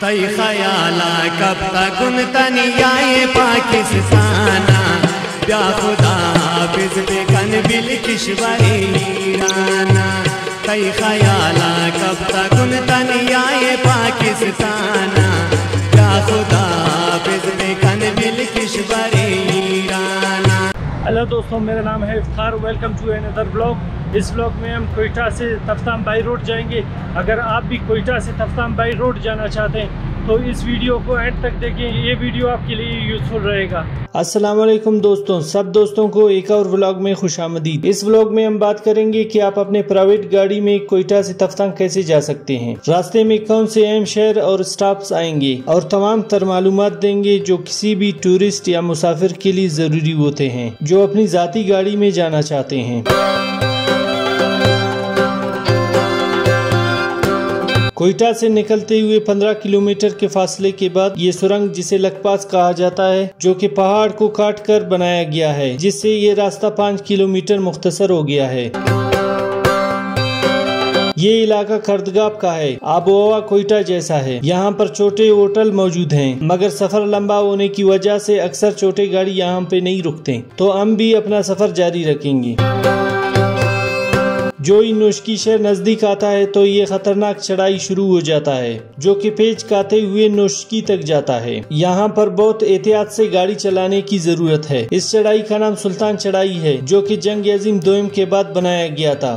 तई ख्याला कब तक उन तनियाए पाकिस्ताना। प्या खुदा हाफिज बेकन बिल किशवरे ईराना। तई ख्याला कब तक उन तनियाए पाकिस्ताना। प्या खुदा हाफिज बेकन बिल किशवरी हेलो दोस्तों, मेरा नाम है Iftar. Welcome to another blog इस ब्लॉग में हम कोयटा से तफ्ताम बाई रोड जाएँगे। अगर आप भी कोयटा से तफ्ताम बाई रोड जाना चाहते हैं तो इस वीडियो को एंड तक देखें। ये वीडियो आपके लिए यूज़फुल रहेगा। अस्सलाम वालेकुम दोस्तों, सब दोस्तों को एक और व्लॉग में खुश आमदीद। इस व्लॉग में हम बात करेंगे कि आप अपने प्राइवेट गाड़ी में कोयटा से तफ्तांग कैसे जा सकते हैं। रास्ते में कौन से अहम शहर और स्टॉप्स आएँगे और तमाम तर मालूम देंगे जो किसी भी टूरिस्ट या मुसाफिर के लिए ज़रूरी होते हैं, जो अपनी जाती गाड़ी में जाना चाहते हैं। कोयटा से निकलते हुए 15 किलोमीटर के फासले के बाद ये सुरंग, जिसे लखपास कहा जाता है, जो कि पहाड़ को काट कर बनाया गया है, जिससे ये रास्ता पाँच किलोमीटर मुख्तसर हो गया है। ये इलाका खर्दगाब का है आबो हवा कोयटा जैसा है। यहाँ पर छोटे होटल मौजूद हैं, मगर सफ़र लंबा होने की वजह से अक्सर छोटे गाड़ी यहाँ पे नहीं रुकते तो हम भी अपना सफ़र जारी रखेंगे। जो इन नोशकी शहर नज़दीक आता है तो ये खतरनाक चढ़ाई शुरू हो जाता है, जो कि पेच काते हुए नोशकी तक जाता है। यहाँ पर बहुत एहतियात से गाड़ी चलाने की ज़रूरत है। इस चढ़ाई का नाम सुल्तान चढ़ाई है, जो कि जंग अजीम दोम के बाद बनाया गया था।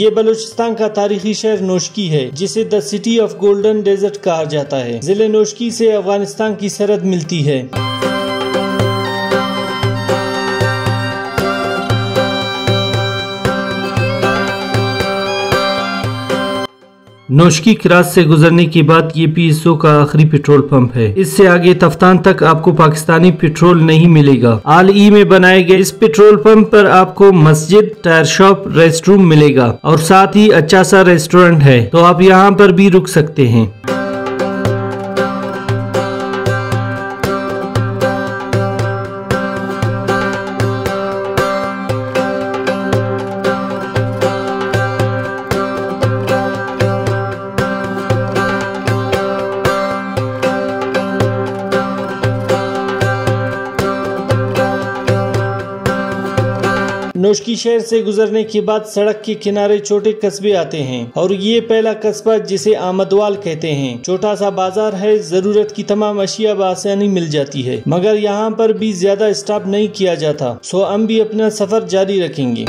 ये बलूचिस्तान का तारीखी शहर नोशकी है, जिसे the city of golden desert कहा जाता है। ज़िले नोशकी से अफ़गानिस्तान की सरहद मिलती है। नोशकी क्रास से गुजरने के बाद ये पी पीएसओ का आखिरी पेट्रोल पंप है। इससे आगे तफ्तान तक आपको पाकिस्तानी पेट्रोल नहीं मिलेगा। आल ई में बनाए गए इस पेट्रोल पंप पर आपको मस्जिद, टायर शॉप, रेस्ट रूम मिलेगा और साथ ही अच्छा सा रेस्टोरेंट है। तो आप यहाँ पर भी रुक सकते हैं। शहर से गुजरने के बाद सड़क के किनारे छोटे कस्बे आते हैं और ये पहला कस्बा जिसे आमदवाल कहते हैं। छोटा सा बाज़ार है, ज़रूरत की तमाम अशिया बसानी मिल जाती है, मगर यहाँ पर भी ज़्यादा स्टाफ नहीं किया जाता, सो हम भी अपना सफ़र जारी रखेंगे।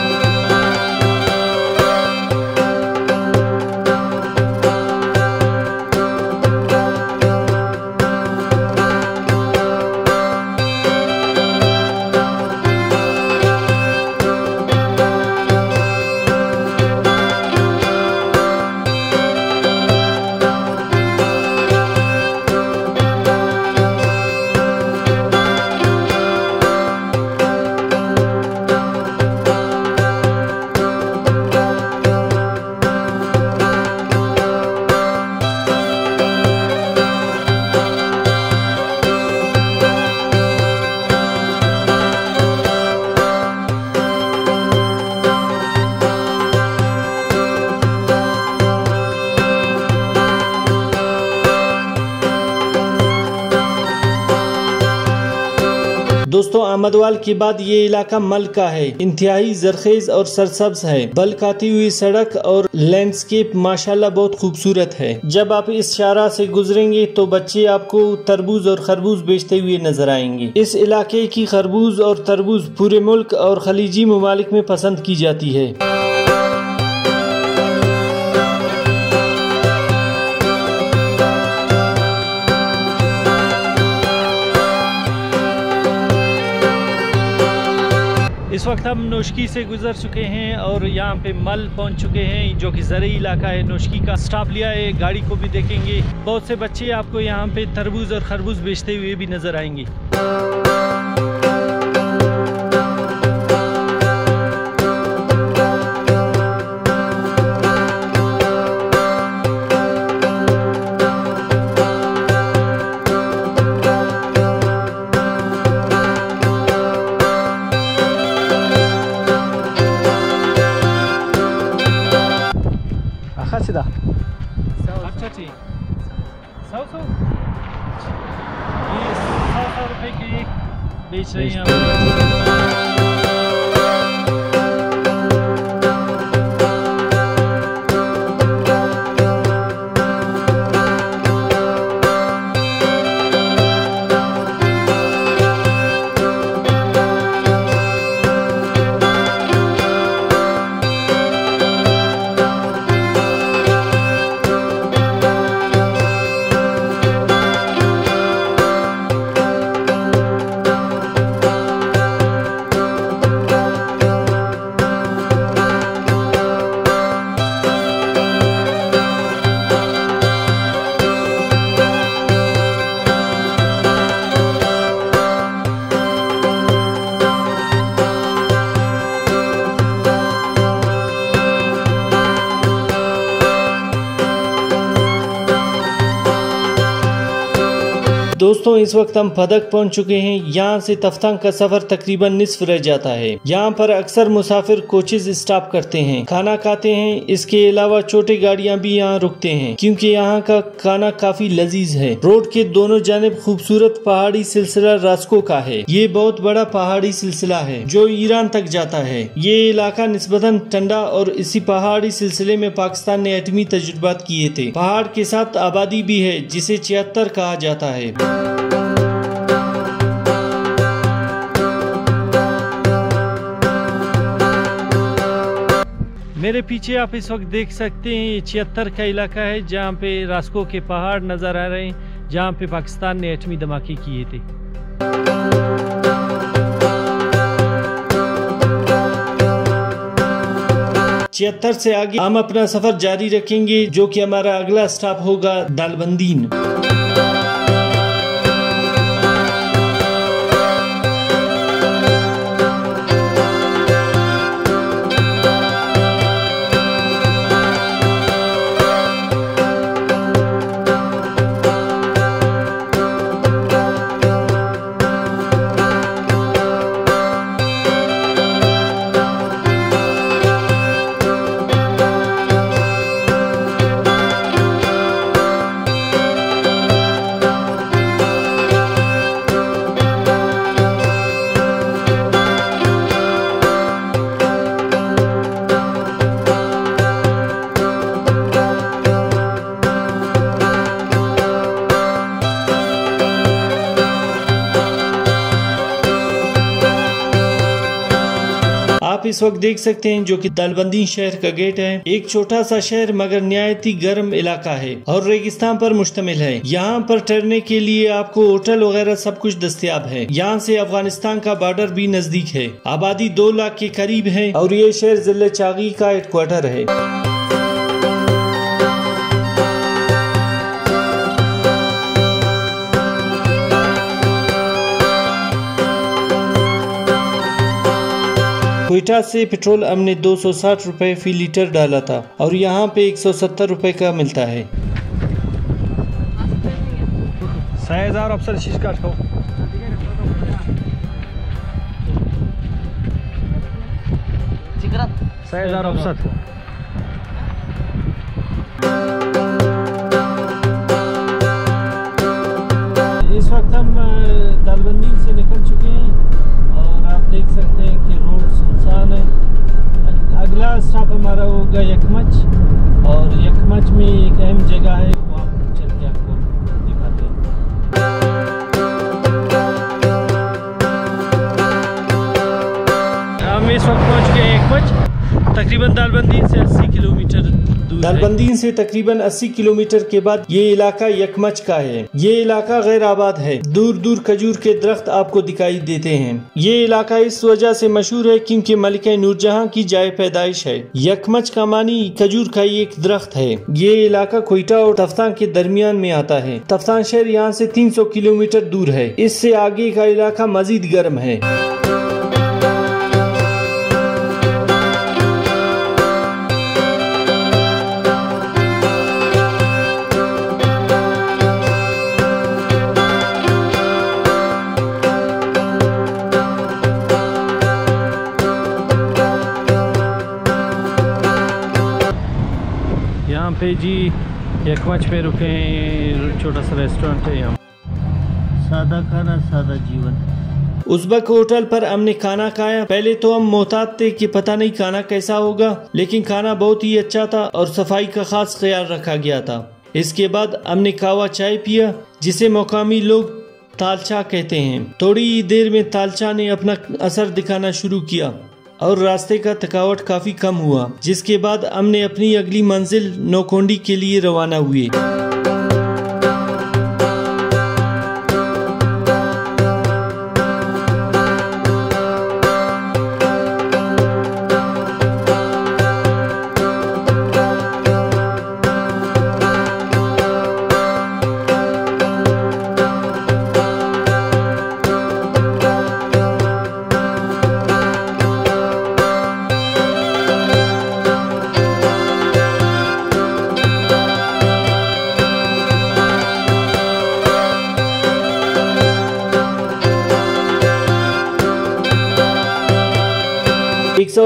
दोस्तों आमदवाल के बाद ये इलाका मल का है। इंतहाई जरखेज और सरसब्ज है। बल्क आती हुई सड़क और लैंडस्केप माशाल्लाह बहुत खूबसूरत है। जब आप इस शारा से गुजरेंगे तो बच्चे आपको तरबूज और खरबूज बेचते हुए नज़र आएँगे। इस इलाके की खरबूज और तरबूज पूरे मुल्क और खलीजी ममालिक में पसंद की जाती है। इस वक्त हम नोशकी से गुजर चुके हैं और यहाँ पे मल पहुँच चुके हैं, जो कि ज़रूरी इलाका है नोशकी का। स्टॉप लिया है, गाड़ी को भी देखेंगे। बहुत से बच्चे आपको यहाँ पे तरबूज और खरबूज बेचते हुए भी नज़र आएँगे। दोस्तों, इस वक्त हम फदक पहुँच चुके हैं। यहाँ से तफ्तांग का सफ़र तकरीबन निस्फ रह जाता है। यहाँ पर अक्सर मुसाफिर कोचेज स्टॉप करते हैं। खाना खाते हैं। इसके अलावा छोटी गाड़ियाँ भी यहाँ रुकते हैं। क्योंकि यहाँ का खाना काफ़ी लजीज है। रोड के दोनों जानब खूबसूरत पहाड़ी सिलसिला रास्को का है। ये बहुत बड़ा पहाड़ी सिलसिला है, जो ईरान तक जाता है। ये इलाका निस्बतन ठंडा और इसी पहाड़ी सिलसिले में पाकिस्तान ने एटमी तजुर्बात किए थे। पहाड़ के साथ आबादी भी है, जिसे छिहत्तर कहा जाता है। मेरे पीछे आप इस वक्त देख सकते हैं, ये छिहत्तर का इलाका है, जहाँ पे रास्को के पहाड़ नज़र आ रहे हैं, जहाँ पे पाकिस्तान ने एटमी धमाके किए थे। छिहत्तर से आगे हम अपना सफ़र जारी रखेंगे, जो कि हमारा अगला स्टॉप होगा दालबंदीन। इस वक्त देख सकते हैं जो कि दालबंदी शहर का गेट है। एक छोटा सा शहर, मगर न्यायती गर्म इलाका है और रेगिस्तान पर मुश्तमिल है। यहाँ पर ठहरने के लिए आपको होटल वगैरह सब कुछ दस्तियाब है। यहाँ से अफ़गानिस्तान का बॉर्डर भी नज़दीक है। आबादी दो लाख के करीब है और ये शहर ज़िले चागी का हेडक्वार्टर है। क्वेटा से पेट्रोल हमने 260 रुपए फ़ी लीटर डाला था और यहाँ पे 170 रुपए का मिलता है। हज़ार अफसर इस वक्त हम दालबंदी अग- स्टॉप हमारा होगा यखमच और यखमच में एक अहम जगह है वहाँ चल के आपको दिखाते हैं हम इस वक्त पहुँच गए यखमच तकरीबन दालबंदी से 80 किलोमीटर। दालबंदी से तकरीबन 80 किलोमीटर के बाद ये इलाका यकमच का है। ये इलाका गैर आबाद है। दूर दूर खजूर के दरख्त आपको दिखाई देते हैं। ये इलाका इस वजह से मशहूर है क्योंकि मलिका नूरजहां की जाय पैदाइश है। यकमच का मानी खजूर का एक दरख्त है। ये इलाका कोयटा और तफ्तान के दरमियान में आता है। तफ्तान शहर यहाँ से 300 किलोमीटर दूर है। इससे आगे का इलाका मजीद गर्म है। यकमच में रुके हैं छोटा सा रेस्टोरेंट है यहाँ। सादा खाना सादा जीवन। उजबक होटल पर हमने खाना खाया। पहले तो हम मोहतात थे कि पता नहीं खाना कैसा होगा लेकिन खाना बहुत ही अच्छा था और सफ़ाई का खास ख्याल रखा गया था। इसके बाद हमने कावा चाय पिया जिसे मकामी लोग तालचा कहते हैं। थोड़ी ही देर में तालचा ने अपना असर दिखाना शुरू किया। और रास्ते का थकावट काफ़ी कम हुआ, जिसके बाद हमने अपनी अगली मंजिल नौकोंडी के लिए रवाना हुए।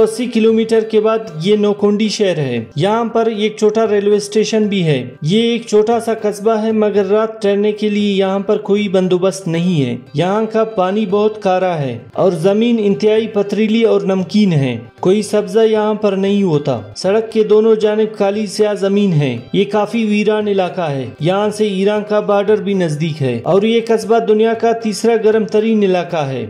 अस्सी किलोमीटर के बाद ये नौकुंडी शहर है। यहाँ पर एक छोटा रेलवे स्टेशन भी है। ये एक छोटा सा कस्बा है, मगर रात ठहरने के लिए यहाँ पर कोई बंदोबस्त नहीं है। यहाँ का पानी बहुत कारा है और ज़मीन इंतहाई पथरीली और नमकीन है। कोई सब्जा यहाँ पर नहीं होता। सड़क के दोनों जानब काली स्या ज़मीन है। ये काफ़ी वीरान इलाका है। यहाँ से ईरान का बॉर्डर भी नज़दीक है और ये कस्बा दुनिया का तीसरा गर्म तरीन इलाका है।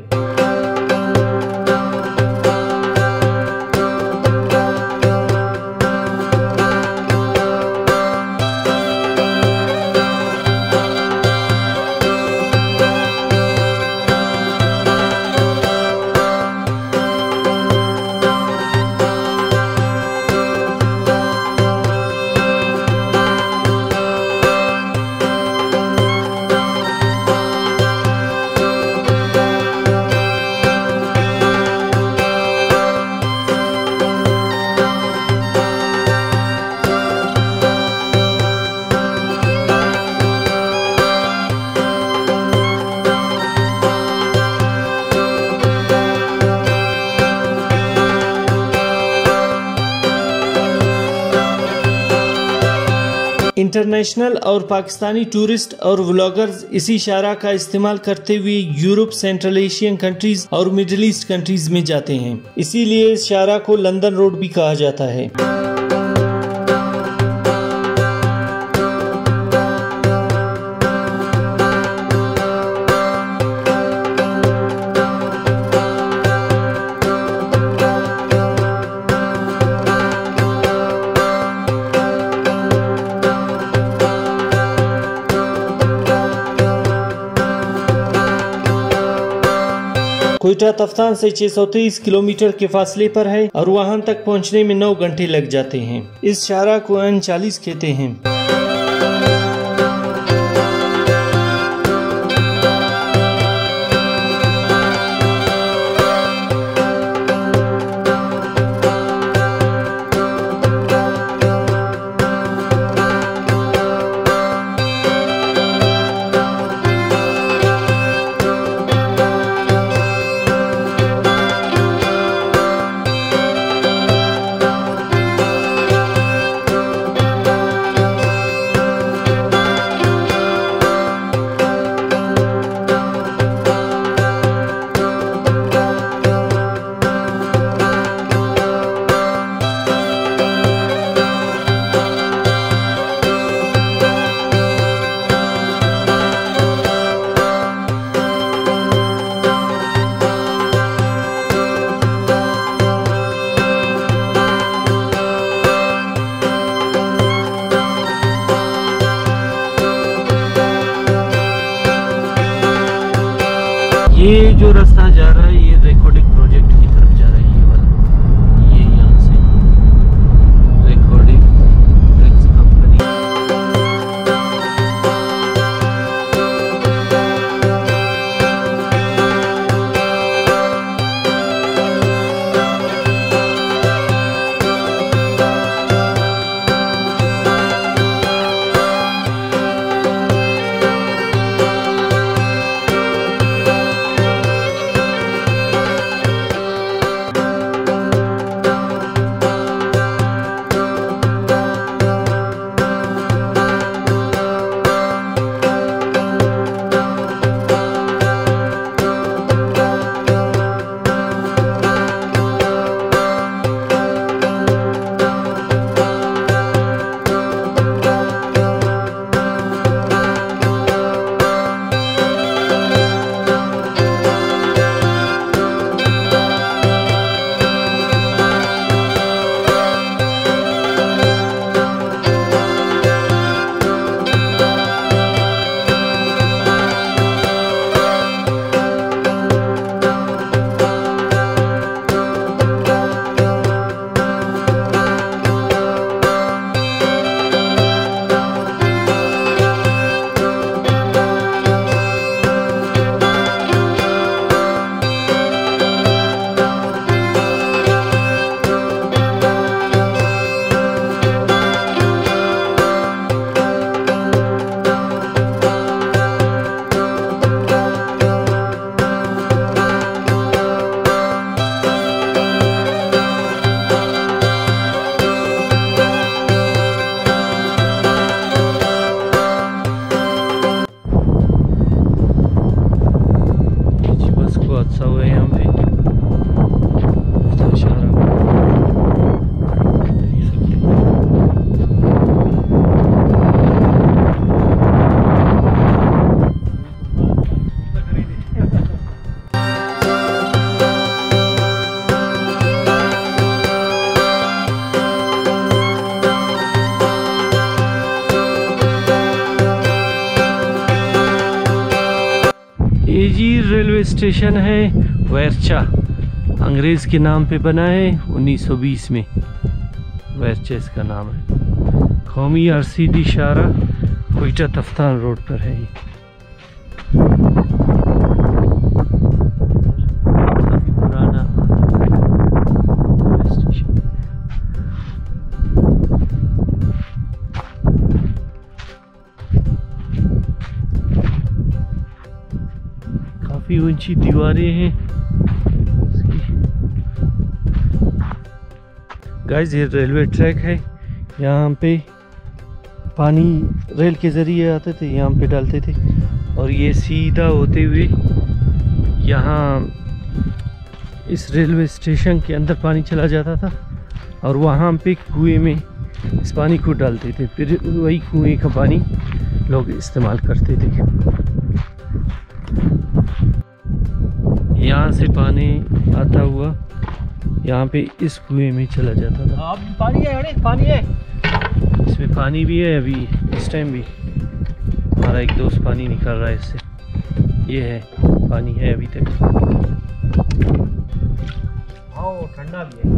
इंटरनेशनल और पाकिस्तानी टूरिस्ट और व्लॉगर्स इसी इशारा का इस्तेमाल करते हुए यूरोप सेंट्रल एशियन कंट्रीज़ और मिडिल ईस्ट कंट्रीज़ में जाते हैं। इसीलिए इस शारा को लंदन रोड भी कहा जाता है। कोयटा तफ्तान से 623 किलोमीटर के फासले पर है और वहाँ तक पहुँचने में 9 घंटे लग जाते हैं। इस शारा को एन चालीस कहते हैं। स्टेशन है, वैरचा। अंग्रेज़ के नाम पे बना है 1920 में। वैरचा इसका नाम है। कौमी आरसीडी शारा, कोयटा तफ्तान रोड पर है ये। ऊँची दीवारें हैं। गाइस ये रेलवे ट्रैक है। यहाँ पे पानी रेल के ज़रिए आते थे, यहाँ पे डालते थे। और ये सीधा होते हुए यहाँ इस रेलवे स्टेशन के अंदर पानी चला जाता था और वहाँ पे कुएँ में इस पानी को डालते थे। फिर वही कुएँ का पानी लोग इस्तेमाल करते थे। यहाँ से पानी आता हुआ यहाँ पे इस कुएँ में चला जाता था। अब पानी है अरे पानी है। इसमें पानी भी है अभी इस टाइम भी। हमारा एक दोस्त पानी निकाल रहा है इससे। ये है पानी है अभी तक। हाँ ठंडा भी है।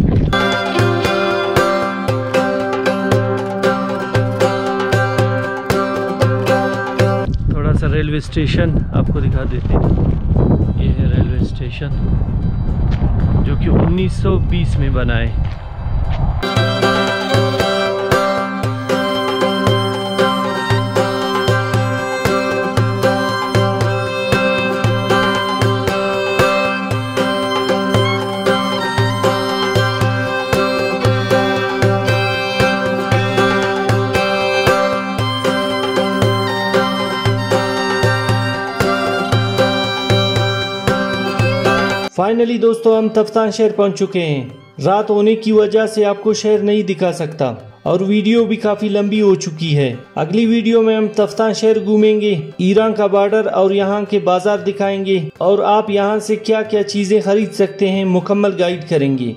थोड़ा सा रेलवे स्टेशन आपको दिखा देते हैं। ये है रेलवे स्टेशन जो कि 1920 में बना है फाइनली दोस्तों, हम तफ्तान शहर पहुँच चुके हैं। रात होने की वजह से आपको शहर नहीं दिखा सकता और वीडियो भी काफ़ी लंबी हो चुकी है। अगली वीडियो में हम तफ्तान शहर घूमेंगे, ईरान का बॉर्डर और यहाँ के बाज़ार दिखाएँगे और आप यहाँ से क्या क्या चीज़ें खरीद सकते हैं मुकम्मल गाइड करेंगे।